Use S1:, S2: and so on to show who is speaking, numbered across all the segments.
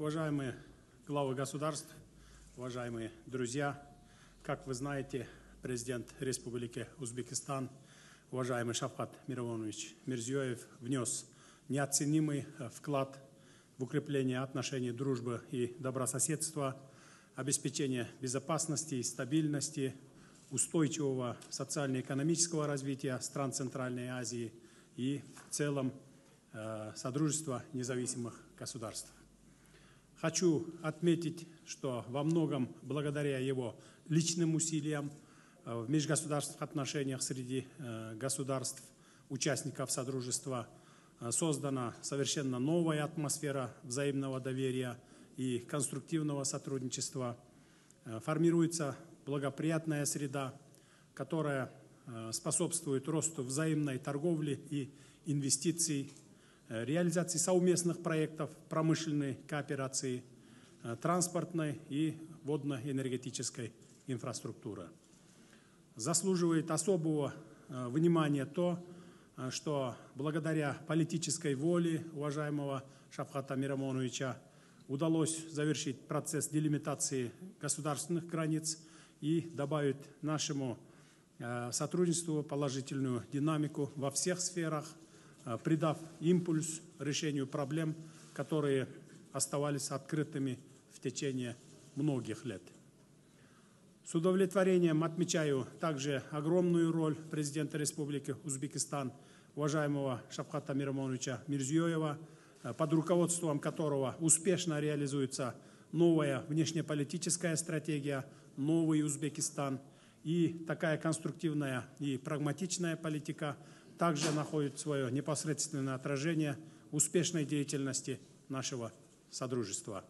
S1: Уважаемые главы государств, уважаемые друзья, как вы знаете, президент Республики Узбекистан, уважаемый Шавкат Мировонович Мирзиёев, внес неоценимый э, вклад в укрепление отношений дружбы и добрососедства, обеспечение безопасности и стабильности, устойчивого социально-экономического развития стран Центральной Азии и в целом э, Содружества независимых государств. Хочу отметить, что во многом благодаря его личным усилиям э, в межгосударственных отношениях среди э, государств, участников Содружества, э, создана совершенно новая атмосфера взаимного доверия и конструктивного сотрудничества. Формируется благоприятная среда, которая способствует росту взаимной торговли и инвестиций реализации совместных проектов промышленной кооперации, э, транспортной и водно-энергетической инфраструктуры. Заслуживает особого э, внимания то, что благодаря политической воле уважаемого Шавхата Мирамоновича удалось завершить процесс делимитации государственных границ и добавить нашему сотрудничеству положительную динамику во всех сферах – Э, придав импульс решению проблем, которые оставались открытыми в течение многих лет. С удовлетворением отмечаю также огромную роль президента Республики Узбекистан, уважаемого Шапхата Мирамоновича Мирзиёева, э, под руководством которого успешно реализуется новая внешнеполитическая стратегия «Новый Узбекистан» и такая конструктивная и прагматичная политика – также находит свое непосредственное отражение успешной деятельности нашего Содружества.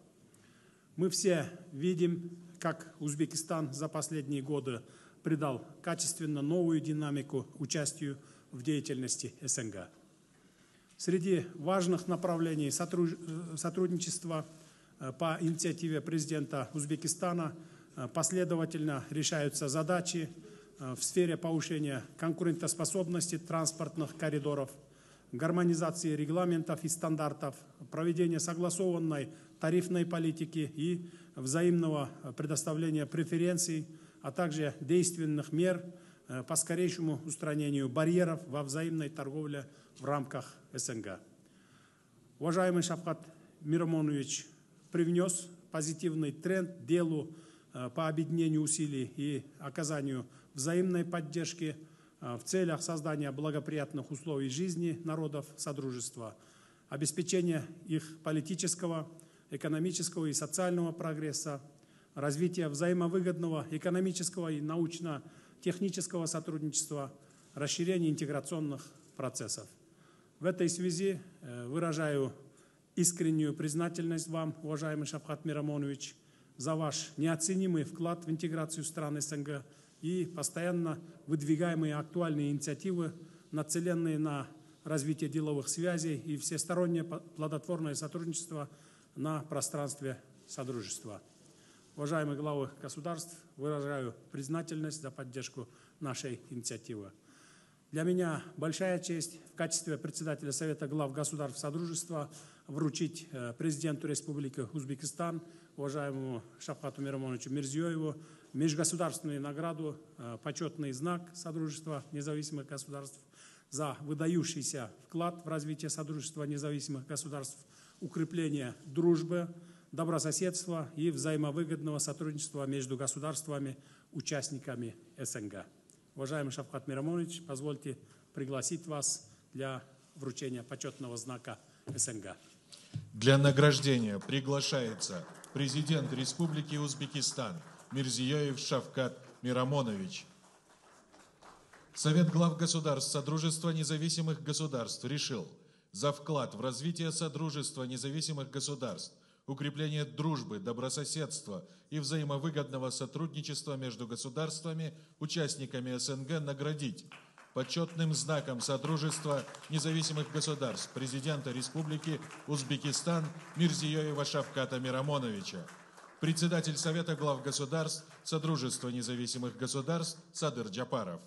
S1: Мы все видим, как Узбекистан за последние годы придал качественно новую динамику участию в деятельности СНГ. Среди важных направлений сотрудничества э, по инициативе президента Узбекистана э, последовательно решаются задачи, Э, в сфере повышения конкурентоспособности транспортных коридоров, гармонизации регламентов и стандартов, проведения согласованной тарифной политики и взаимного предоставления преференций, а также действенных мер э, по скорейшему устранению барьеров во взаимной торговле в рамках СНГ. Уважаемый Шавкат Миромонович привнес позитивный тренд делу э, по объединению усилий и оказанию взаимной поддержки э, в целях создания благоприятных условий жизни народов Содружества, обеспечения их политического, экономического и социального прогресса, развития взаимовыгодного экономического и научно-технического сотрудничества, расширения интеграционных процессов. В этой связи э, выражаю искреннюю признательность вам, уважаемый Шапхат Мирамонович, за ваш неоценимый вклад в интеграцию стран СНГ – и постоянно выдвигаемые актуальные инициативы, нацеленные на развитие деловых связей и всестороннее плодотворное сотрудничество на пространстве Содружества. Уважаемые главы государств, выражаю признательность за поддержку нашей инициативы. Для меня большая честь в качестве председателя Совета глав государств Содружества вручить э, президенту Республики Узбекистан, уважаемому Шапхату Мирамоновичу Мирзиёеву, межгосударственную награду, э, почетный знак Содружества независимых государств за выдающийся вклад в развитие Содружества независимых государств, укрепление дружбы, добрососедства и взаимовыгодного сотрудничества между государствами, участниками СНГ. Уважаемый Шавкат Мирамонович, позвольте пригласить вас для вручения почетного знака СНГ.
S2: Для награждения приглашается президент Республики Узбекистан – Мирзияев Шавкат Мирамонович. Совет глав государств Содружества независимых государств решил за вклад в развитие Содружества независимых государств, укрепление дружбы, добрососедства и взаимовыгодного сотрудничества между государствами, участниками СНГ наградить почетным знаком Содружества независимых государств президента Республики Узбекистан Мирзиёева Шавката Мирамоновича – председатель Совета глав государств Содружества независимых государств Садыр Джапаров.